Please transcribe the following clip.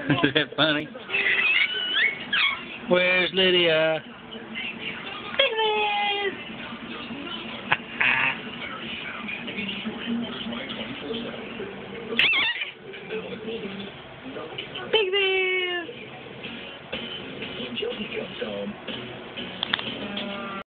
Is that funny? Where's Lydia? Big Biz! When Jody